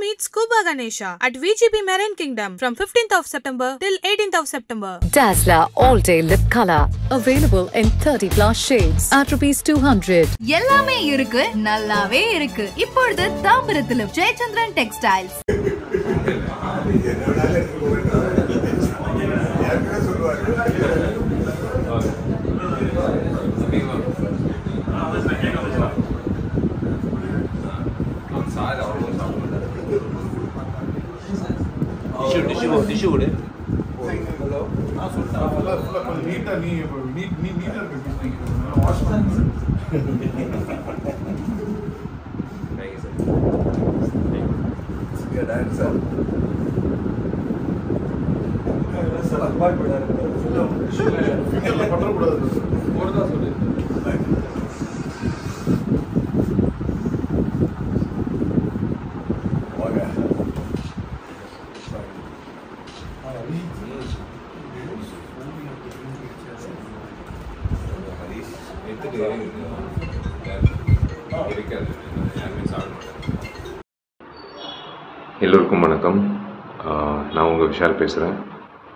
meet Scuba Ganesha at VGP Marine Kingdom from 15th of September till 18th of September. Dazzler All Day Lip Color. Available in 30 plus shades at rupees 200. எல்லாமே இருக்கு நல்லாவே இருக்கு இப்பொழுது தாம்பரத்திலும் Jayachandran textiles tissue tissue tissue tissue ಕೊಡಿ ಮಾಡ್ಬಿಡಾರೆ finger ಕೊಟ್ಟರೂ ಬಿಡೋದು ಕೊಡ್ತಾ எல்லோருக்கும் வணக்கம். நான் உங்கள் விஷால் பேசுகிறேன்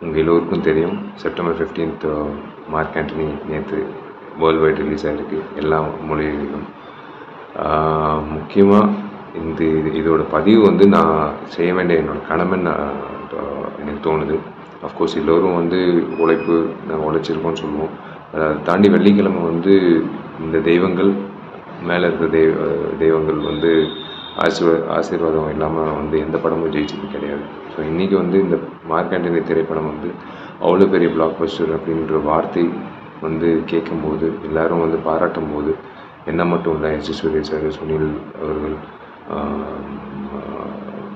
உங்கள் எல்லோருக்கும் தெரியும் செப்டம்பர் ஃபிஃப்டீன்த் மார்க் ஆண்டனி நேற்று வேர்ல்டு வைட் ரிலீஸ் ஆகிருக்கு எல்லா மொழிகளிலும். முக்கியமாக இந்த இது- இதோட பதிவு வந்து நான் செய்ய வேண்டிய என்னோட கடமை நான், எனக்கு தோணுது. அஃப்கோர்ஸ் எல்லோரும் வந்து உழைப்பு நாங்கள் உழைச்சிருக்கோம்னு சொல்லுவோம். அதை தாண்டி வெள்ளிக்கிழமை வந்து இந்த தெய்வங்கள் மேலே இருக்கிற தெய்வ தெய்வங்கள் வந்து ஆசீர்வா ஆசீர்வாதம் இல்லாமல் வந்து எந்த படமும் ஜெயிச்சது கிடையாது. ஸோ இன்றைக்கி வந்து இந்த மார்க்காண்டினி திரைப்படம் வந்து அவ்வளோ பெரிய பிளாக் பஸ்டர் அப்படின்ற வார்த்தை வந்து கேட்கும்போது எல்லோரும் வந்து பாராட்டும் போது என்ன மட்டும் இல்லை எஸ் சார் சுனில் அவர்கள்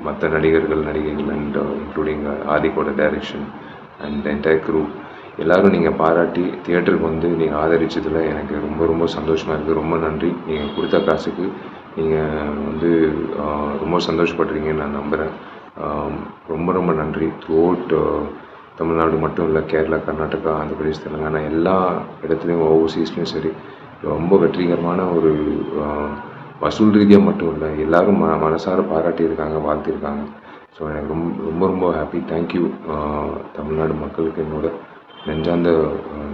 மற்ற நடிகர்கள் நடிகைகள் அண்ட் இன்க்ளூடிங் uh, uh, ஆதிக்கோட டைரக்ஷன் அண்ட் என்டையர் க்ரூ எல்லோரும் நீங்கள் பாராட்டி தியேட்டருக்கு வந்து நீங்கள் ஆதரித்ததில் எனக்கு ரொம்ப ரொம்ப சந்தோஷமாக இருக்குது ரொம்ப நன்றி. நீங்கள் கொடுத்த காசுக்கு நீங்கள் வந்து uh, ரொம்ப சந்தோஷப்படுறீங்கன்னு நான் நம்புகிறேன் ரொம்ப ரொம்ப நன்றி. த்ரூ தமிழ்நாடு மட்டும் இல்லை கேரளா கர்நாடகா ஆந்திரப்பிரதேஷ் தெலுங்கானா எல்லா இடத்துலையும் ஓவர்சீஸ்லேயும் சரி ரொம்ப வெற்றிகரமான ஒரு வசூல் ரீதியாக மட்டும் இல்லை எல்லோரும் ம மனசார பாராட்டியிருக்காங்க வாழ்த்திருக்காங்க ஸோ எனக்கு ரொம்ப ரொம்ப ரொம்ப ஹாப்பி தேங்க்யூ தமிழ்நாடு மக்களுக்கு என்னோட நெஞ்சார்ந்த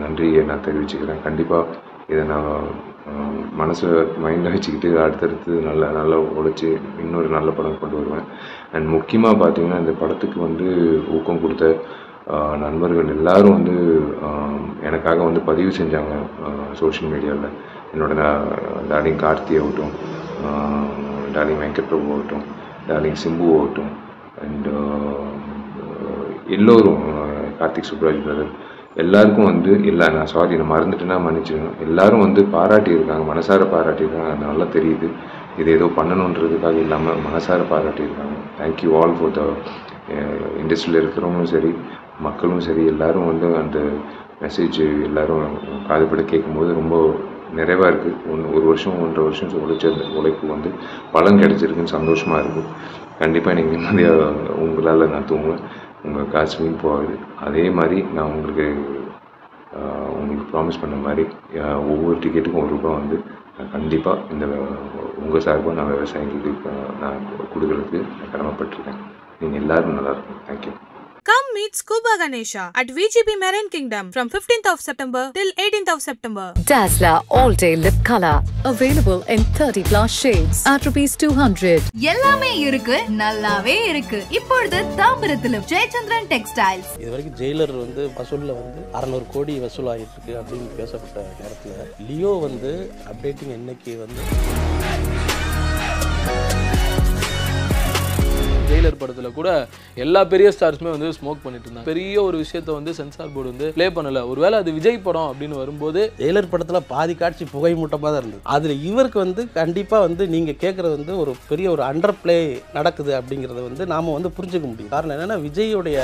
நன்றியை நான் தெரிவிச்சுக்கிறேன். கண்டிப்பாக இதை நான் மனசை மைண்டாக வச்சுக்கிட்டு அடுத்தடுத்து நல்ல நல்லா உழைச்சி இன்னொரு நல்ல படம் கொண்டு வருவேன். அண்ட் முக்கியமாக பார்த்தீங்கன்னா இந்த படத்துக்கு வந்து ஊக்கம் கொடுத்த நண்பர்கள் எல்லாரும் வந்து எனக்காக வந்து பதிவு செஞ்சாங்க சோஷியல் மீடியாவில் என்னோட டார்லிங் கார்த்தி ஆகட்டும் டார்லிங் வெங்கட்பிரபு ஆகட்டும் டார்லிங் சிம்பு ஆகட்டும் அண்ட் எல்லோரும் uh, கார்த்திக் சுப்ராஜ் பிரதர் எல்லாருக்கும் வந்து இல்லை நான் சாரி நான் மறந்துட்டேன்னா மன்னிச்சிடுங்க எல்லாரும் வந்து பாராட்டியிருக்காங்க மனசார பாராட்டியிருக்காங்க அது நல்லா தெரியுது. இது ஏதோ பண்ணணுன்றதுக்காக இல்லாமல் மனசார பாராட்டியிருக்காங்க. Thank you all for the இண்டஸ்ட்ரியில் இருக்கிறவங்களும் சரி மக்களும் சரி எல்லாரும் வந்து அந்த மெசேஜ் எல்லாரும் காதுபட கேட்கும்போது ரொம்ப நிறைவாக இருக்குது ஒன்று ஒரு வருஷம் ஒன்றரை வருஷம் உழைச்ச உழைப்பு வந்து பலன் கிடச்சிருக்குன்னு சந்தோஷமாக இருக்குது கண்டிப்பாக எனக்கு நிம்மதியாக உங்களால் நான் தூங்குவேன். உங்கள் காசு வீண் போகாது. அதே மாதிரி நான் உங்களுக்கு உங்களுக்கு ப்ராமிஸ் பண்ண மாதிரி ஒவ்வொரு டிக்கெட்டுக்கும் ஒரு ரூபாய் வந்து நான் கண்டிப்பாக இந்த உங்கள் சார்பாக நான் விவசாயிகளுக்கு நான் கொடுக்குறதுக்கு நான் கடமைப்பட்டிருக்கேன். நீங்கள் எல்லோரும் நல்லாயிருக்கும் thank you Come meet Scuba Ganesha at VGP Marine Kingdom from 15th of September till 18th of September. Dazzler All Day Lip Color. Available in 30 plus shades at rupees 200. எல்லாமே இருக்கு நல்லாவே இருக்கு இப்பொழுது தாம்பரத்திலும் ஜெயச்சந்திரன் டெக்ஸ்டைல்ஸ் இது வரைக்கும் ஜெயிலர் வந்து வசூலில் வந்து அறநூறு கோடி வசூல் ஆகிட்டு இருக்கு அப்படின்னு பேசப்பட்ட நேரத்தில் லியோ வந்து அப்டேட்டிங் இன்னைக்கு வந்து ட்ரெய்லர் படத்தில் கூட எல்லா பெரிய ஸ்டார்ஸுமே வந்து ஸ்மோக் பண்ணிட்டு இருந்தாங்க. பெரிய ஒரு விஷயத்த வந்து சென்சார் போர்டு வந்து ப்ளே பண்ணல. ஒருவேளை அது விஜய் படம் அப்படின்னு வரும்போது ட்ரெய்லர் படத்தில் பாதி காட்சி புகை மூட்டமாக தான் இருந்தது. அதில் இவருக்கு வந்து கண்டிப்பாக வந்து நீங்கள் கேட்குறது வந்து ஒரு பெரிய ஒரு அண்டர் ப்ளே நடக்குது அப்படிங்கிறத வந்து நாம் வந்து புரிஞ்சுக்க முடியும். காரணம் என்னென்னா விஜயோடைய